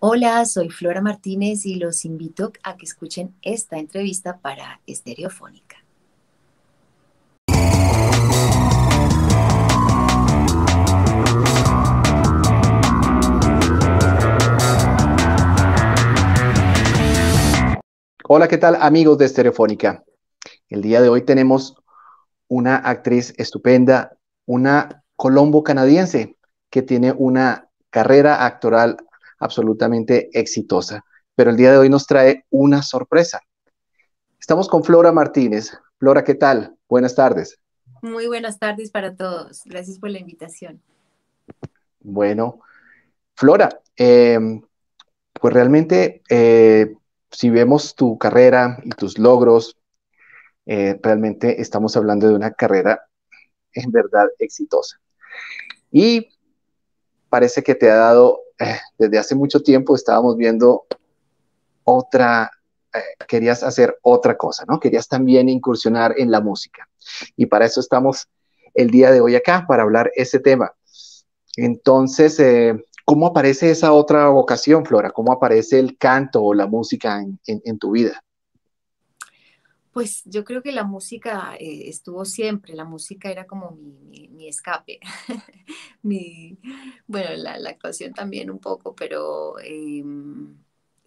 Hola, soy Flora Martínez y los invito a que escuchen esta entrevista para Estereofónica. Hola, ¿qué tal amigos de Estereofónica? El día de hoy tenemos una actriz estupenda, una colombo canadiense que tiene una carrera actoral absolutamente exitosa. Pero el día de hoy nos trae una sorpresa. Estamos con Flora Martínez. Flora, ¿qué tal? Buenas tardes. Muy buenas tardes para todos. Gracias por la invitación. Bueno, Flora, em, pues realmente, eh, si vemos tu carrera y tus logros, eh, realmente estamos hablando de una carrera en verdad exitosa. Y parece que te ha dado desde hace mucho tiempo estábamos viendo otra, eh, querías hacer otra cosa, ¿no? Querías también incursionar en la música. Y para eso estamos el día de hoy acá, para hablar ese tema. Entonces, eh, ¿cómo aparece esa otra vocación, Flora? ¿Cómo aparece el canto o la música en tu vida? Pues yo creo que la música eh, estuvo siempre, la música era como mi, escape, mi, bueno, la, actuación también un poco, pero em,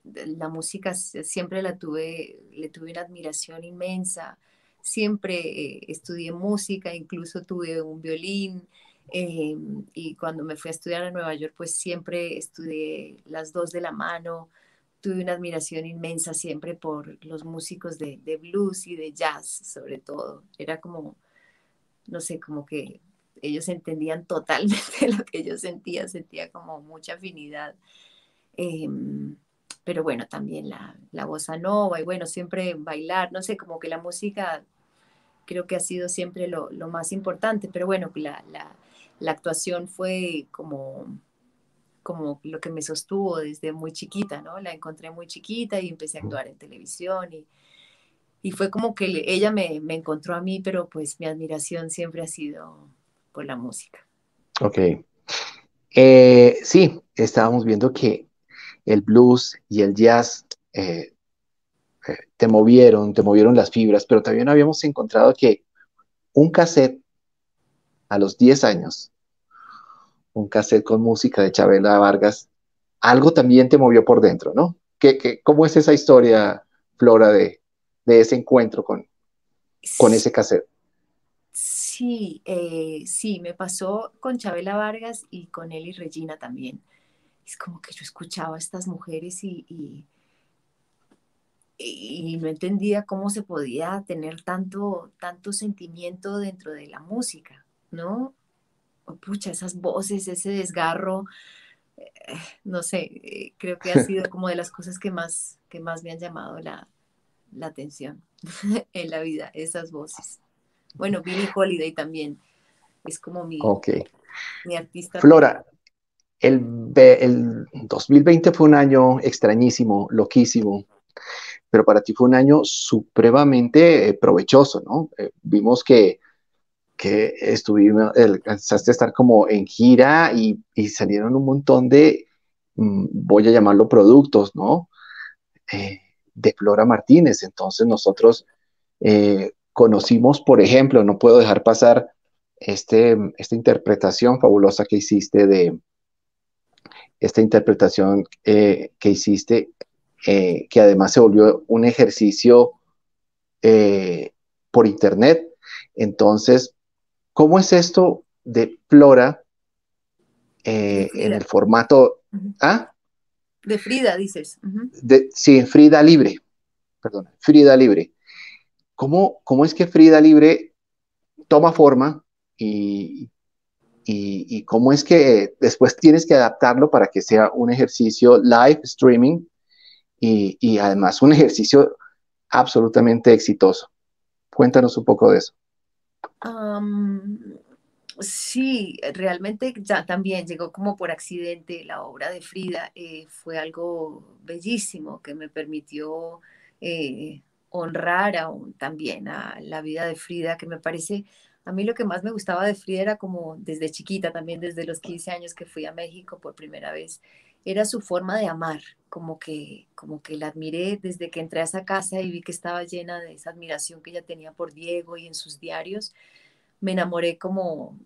la música siempre la tuve, le tuve una admiración inmensa, siempre eh, estudié música, incluso tuve un violín, em, y cuando me fui a estudiar a Nueva York, pues siempre estudié las dos de la mano, tuve una admiración inmensa siempre por los músicos de, blues y de jazz, sobre todo. Era como, no sé, como que ellos entendían totalmente lo que yo sentía, sentía como mucha afinidad. Em, pero bueno, también la, la bossa nova y bueno, siempre bailar, no sé, como que la música creo que ha sido siempre lo, más importante, pero bueno, la, la actuación fue como como lo que me sostuvo desde muy chiquita, ¿no? La encontré muy chiquita y empecé a actuar en televisión y, y fue como que ella me, me, encontró a mí, pero pues mi admiración siempre ha sido por la música. Ok. Eh, sí, estábamos viendo que el blues y el jazz eh, eh, te movieron, te movieron las fibras, pero también habíamos encontrado que un cassette a los 10 años un cassette con música de Chabela Vargas, algo también te movió por dentro, ¿no? ¿Qué, cómo es esa historia, Flora, de, ese encuentro con, con ese cassette? Sí, eh, sí, me pasó con Chabela Vargas y con él y Regina también. Es como que yo escuchaba a estas mujeres y, y, y, no entendía cómo se podía tener tanto, tanto sentimiento dentro de la música, ¿no? Pucha, esas voces, ese desgarro, eh, no sé, eh, creo que ha sido como de las cosas que más, que más me han llamado la, atención en la vida, esas voces. Bueno, Billie Holiday también es como mi, mi artista. Flora, el, el 2020 fue un año extrañísimo, loquísimo, pero para ti fue un año supremamente eh, provechoso, ¿no? vimos que que estuvimos, alcanzaste a estar como en gira y, salieron un montón de, mm, voy a llamarlo productos, ¿no? Eh, de Flora Martínez. Entonces nosotros eh, conocimos, por ejemplo, no puedo dejar pasar este, esta interpretación fabulosa que hiciste de esta interpretación eh, que hiciste, que además se volvió un ejercicio por internet. Entonces, ¿Cómo es esto de Flora eh, en el formato... ¿ah? De Frida, dices. de, sí, Frida Libre. Perdón, Frida Libre. ¿Cómo, ¿Cómo, es que Frida Libre toma forma y, y, cómo es que después tienes que adaptarlo para que sea un ejercicio live streaming y, y además un ejercicio absolutamente exitoso? Cuéntanos un poco de eso sí, realmente ya también llegó como por accidente la obra de Frida. Eh, fue algo bellísimo que me permitió eh, honrar aún también a la vida de Frida, que me parece, a mí lo que más me gustaba de Frida era como desde chiquita, también desde los 15 años que fui a México por primera vez, era su forma de amar, como que, como que la admiré desde que entré a esa casa y vi que estaba llena de esa admiración que ella tenía por Diego y en sus diarios. Me enamoré como,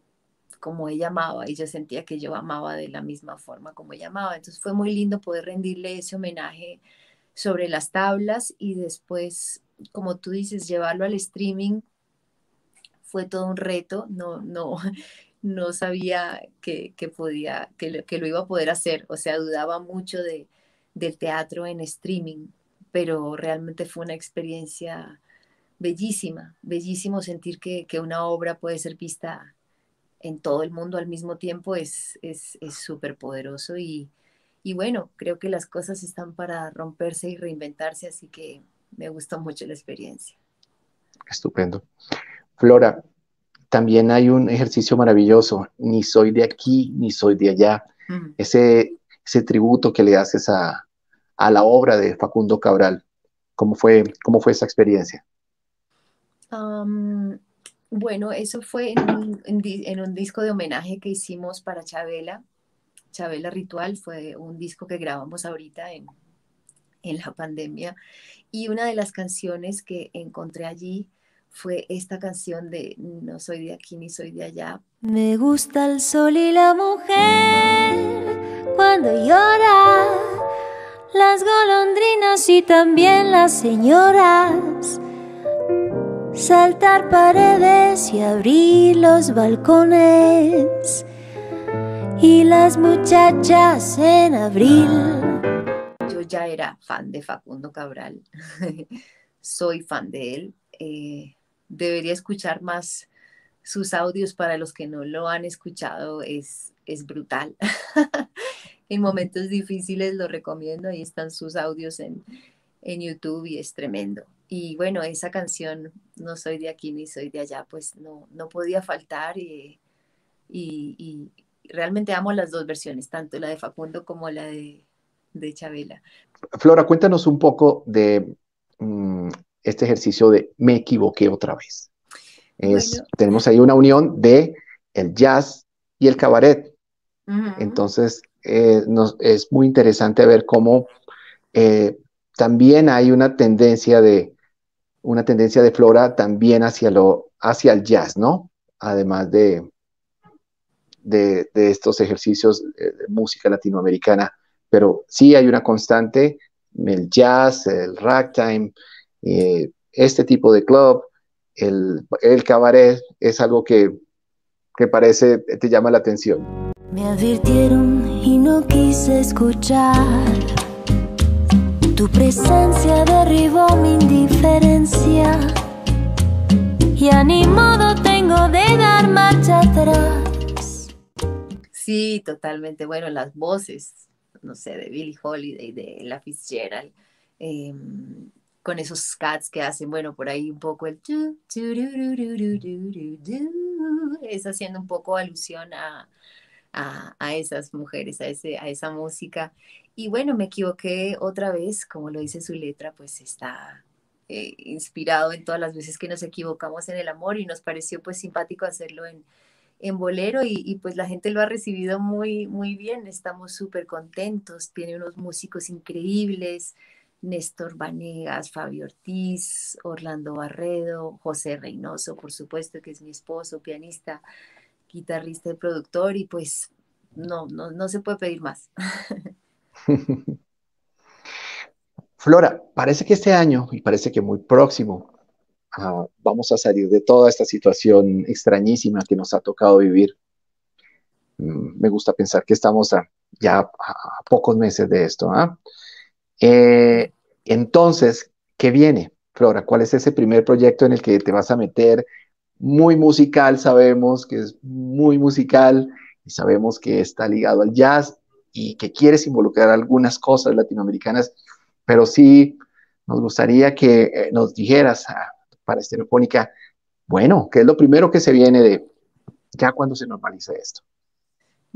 como ella amaba y yo sentía que yo amaba de la misma forma como ella amaba. Entonces fue muy lindo poder rendirle ese homenaje sobre las tablas y después, como tú dices, llevarlo al streaming fue todo un reto. No, no, no sabía que, podía, que lo, que lo, iba a poder hacer, o sea, dudaba mucho de, del teatro en streaming, pero realmente fue una experiencia bellísima, bellísimo sentir que, una obra puede ser vista en todo el mundo al mismo tiempo es súper es, poderoso y, y bueno, creo que las cosas están para romperse y reinventarse, así que me gustó mucho la experiencia. Estupendo. Flora, también hay un ejercicio maravilloso, ni soy de aquí, ni soy de allá. ese, ese tributo que le haces a, a, la obra de Facundo Cabral. ¿Cómo fue, cómo fue esa experiencia? bueno, eso fue en un, disco de homenaje que hicimos para Chabela. Chabela Ritual fue un disco que grabamos ahorita en, en la pandemia. Y una de las canciones que encontré allí fue esta canción de No soy de aquí ni soy de allá. Me gusta el sol y la mujer cuando llora, las golondrinas y también las señoras. Saltar paredes y abrir los balcones. Y las muchachas en abril. Yo ya era fan de Facundo Cabral. Soy fan de él. Eh, debería escuchar más sus audios para los que no lo han escuchado, es, es brutal. en momentos difíciles lo recomiendo, ahí están sus audios en, en YouTube y es tremendo. Y bueno, esa canción, No soy de aquí ni soy de allá, pues no, no podía faltar y, y, realmente amo las dos versiones, tanto la de Facundo como la de, de Chabela. Flora, cuéntanos un poco de mm, este ejercicio de me equivoqué otra vez. Tenemos ahí una unión de el jazz y el cabaret. Entonces, eh, es muy interesante ver cómo eh, también hay una tendencia de una tendencia de Flora también hacia lo hacia el jazz, ¿no? Además de, de, estos ejercicios de música latinoamericana, pero sí hay una constante, el jazz, el ragtime, eh, este tipo de club, el, el, cabaret, es algo que, que parece, te llama la atención. Me advirtieron y no quise escuchar. Tu presencia derribó mi indiferencia. Y a ni modo tengo de dar marcha atrás. Sí, totalmente. Bueno, las voces, no sé, de Billie Holiday, de La Fitzgerald. Eh, con esos cats que hacen, bueno, por ahí un poco el es haciendo un poco alusión a, a, esas mujeres, a, ese, a esa música. Y bueno, me equivoqué otra vez, como lo dice su letra, pues está eh, inspirado en todas las veces que nos equivocamos en el amor y nos pareció pues simpático hacerlo en, en bolero y, pues la gente lo ha recibido muy, muy bien, estamos súper contentos, tiene unos músicos increíbles, Néstor Vanegas, Fabio Ortiz, Orlando Barredo, José Reynoso, por supuesto, que es mi esposo, pianista, guitarrista y productor, y pues no, no, no se puede pedir más. Flora, parece que este año, y parece que muy próximo, ah, vamos a salir de toda esta situación extrañísima que nos ha tocado vivir. Mm, me gusta pensar que estamos ya a, pocos meses de esto. ¿ah? Eh, entonces, ¿qué viene, Flora? ¿Cuál es ese primer proyecto en el que te vas a meter? Muy musical, sabemos que es muy musical y sabemos que está ligado al jazz y que quieres involucrar algunas cosas latinoamericanas, pero sí nos gustaría que eh, nos dijeras ah, para Estereofónica, bueno, ¿qué es lo primero que se viene de ya cuando se normaliza esto?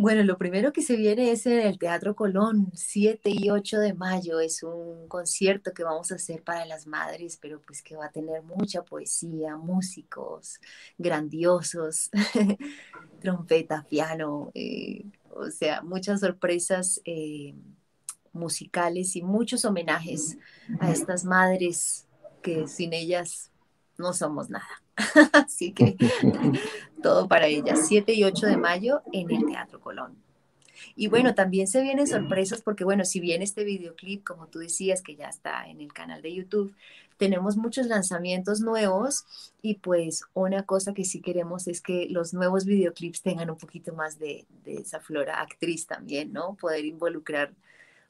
Bueno, lo primero que se viene es en el Teatro Colón, 7 y 8 de mayo. Es un concierto que vamos a hacer para las madres, pero pues que va a tener mucha poesía, músicos grandiosos, trompeta, piano, eh, o sea, muchas sorpresas eh, musicales y muchos homenajes a estas madres que sin ellas no somos nada. Así que todo para ellas. 7 y 8 de mayo en el Teatro Colón. Y bueno, también se vienen sorpresas porque, bueno, si bien este videoclip, como tú decías, que ya está en el canal de YouTube, tenemos muchos lanzamientos nuevos y pues una cosa que sí queremos es que los nuevos videoclips tengan un poquito más de, de esa flora actriz también, ¿no? Poder involucrar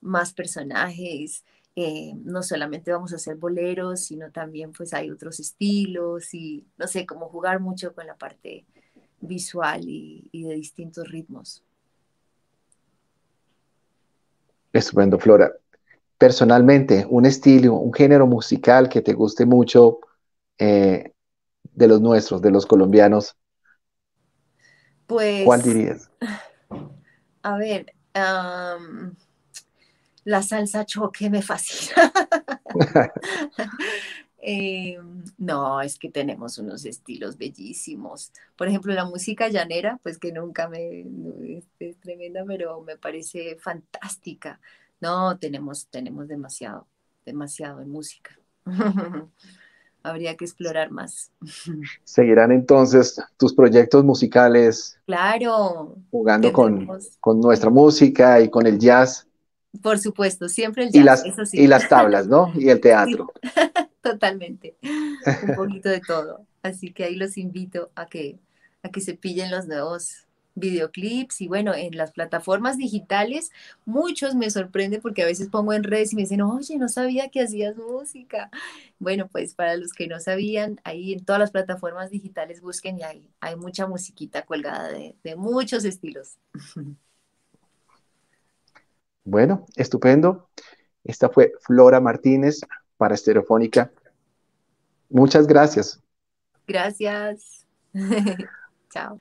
más personajes, eh, no solamente vamos a hacer boleros, sino también pues hay otros estilos y no sé, cómo jugar mucho con la parte visual y, de distintos ritmos. Estupendo, Flora. Personalmente, un estilo, un género musical que te guste mucho eh, de los nuestros, de los colombianos. Pues. ¿Cuál dirías? A ver, la salsa choque me fascina. Eh, no, es que tenemos unos estilos bellísimos. Por ejemplo, la música llanera, pues que nunca me es, tremenda, pero me parece fantástica. No, tenemos, tenemos demasiado, demasiado en música. Habría que explorar más. Seguirán entonces tus proyectos musicales. Claro. Jugando con, con nuestra música y con el jazz. Por supuesto, siempre el jazz, y las, eso sí. Y las tablas, ¿no? Y el teatro. totalmente. Un poquito de todo. Así que ahí los invito a que, a que se pillen los nuevos videoclips y bueno, en las plataformas digitales, muchos me sorprenden porque a veces pongo en redes y me dicen, oye, no sabía que hacías música. Bueno, pues para los que no sabían, ahí en todas las plataformas digitales busquen y hay, hay mucha musiquita colgada de, de muchos estilos. Bueno, estupendo. Esta fue Flora Martínez para Estereofónica. Muchas gracias. Gracias. Chao.